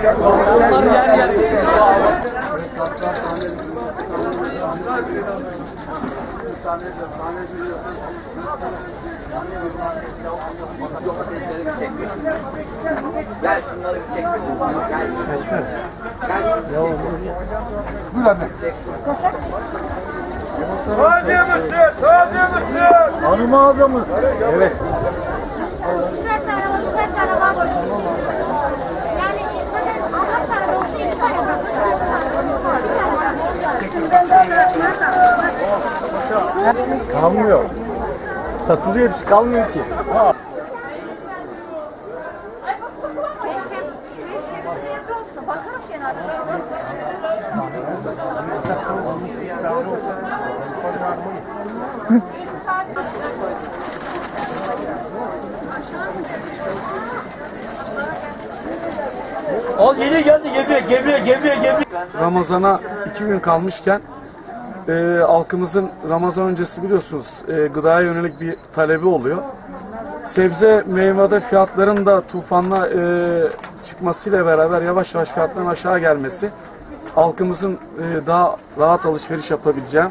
Onlar yer yer. Gel şunları bir çek. Gel. Gel. Buyur anne. Taze mısın? Taze mısın? Hanım ağzımız. Evet. Kalmıyor. Satılıyor hepsi kalmıyor ki. Al geliyor geldi geliyor geliyor geliyor geliyor. Ramazana iki gün kalmışken e, halkımızın Ramazan öncesi biliyorsunuz e, gıdaya yönelik bir talebi oluyor. Sebze meyvede fiyatların da tufanla e, çıkmasıyla beraber yavaş yavaş fiyatların aşağı gelmesi halkımızın e, daha rahat alışveriş yapabileceği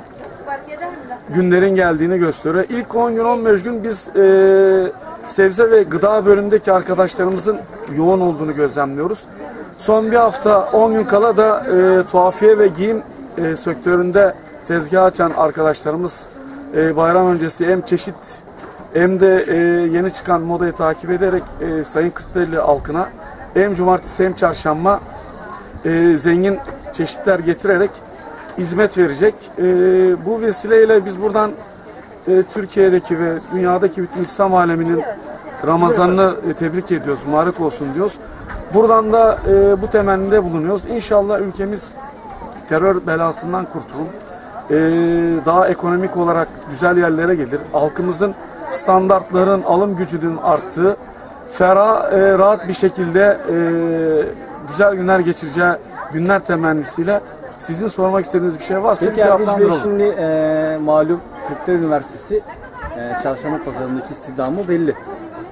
günlerin geldiğini gösteriyor. İlk 10 gün 15 gün biz e, sebze ve gıda bölümündeki arkadaşlarımızın yoğun olduğunu gözlemliyoruz. Son bir hafta 10 gün kala da e, tuhafiye ve giyim e, sektöründe tezgah açan arkadaşlarımız e, bayram öncesi hem çeşit hem de e, yeni çıkan modayı takip ederek e, Sayın Kırklareli halkına hem cumartesi hem çarşamba e, zengin çeşitler getirerek hizmet verecek. E, bu vesileyle biz buradan e, Türkiye'deki ve dünyadaki bütün İslam aleminin Ramazan'ını e, tebrik ediyoruz, mübarek olsun diyoruz. Buradan da e, bu temennide bulunuyoruz. İnşallah ülkemiz terör belasından kurtulur. E, daha ekonomik olarak güzel yerlere gelir. Halkımızın standartların, alım gücünün arttığı, ferah, e, rahat bir şekilde e, güzel günler geçireceği günler temennisiyle sizin sormak istediğiniz bir şey varsa Peki bir Erdiş Bey cevaplandıralım. şimdi e, malum Kırklareli Üniversitesi e, çarşamba pazarındaki istihdamı belli.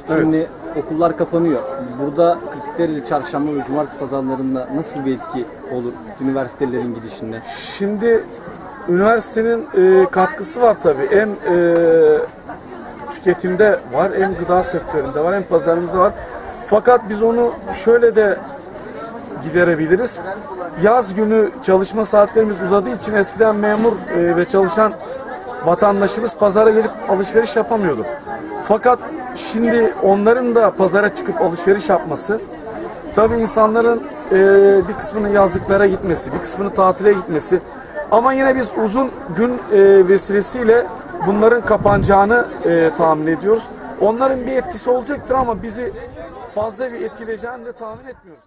Şimdi okullar kapanıyor. Burada Kırklareli çarşamba ve cumartesi pazarlarında nasıl bir etki olur üniversitelerin gidişinde? Şimdi üniversitenin e, katkısı var tabii. Hem e, tüketimde var, hem gıda sektöründe var, hem pazarımızda var. Fakat biz onu şöyle de giderebiliriz. Yaz günü çalışma saatlerimiz uzadığı için eskiden memur e, ve çalışan vatandaşımız pazara gelip alışveriş yapamıyordu. Fakat şimdi onların da pazara çıkıp alışveriş yapması Tabii insanların e, bir kısmının yazlıklara gitmesi, bir kısmının tatile gitmesi. Ama yine biz uzun gün e, vesilesiyle bunların kapanacağını e, tahmin ediyoruz. Onların bir etkisi olacaktır ama bizi fazla bir etkileyeceğini de tahmin etmiyoruz.